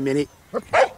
many, Minute.